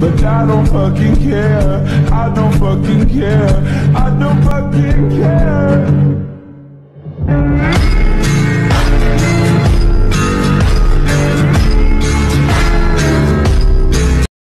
But I don't fucking care. I don't fucking care. I don't fucking.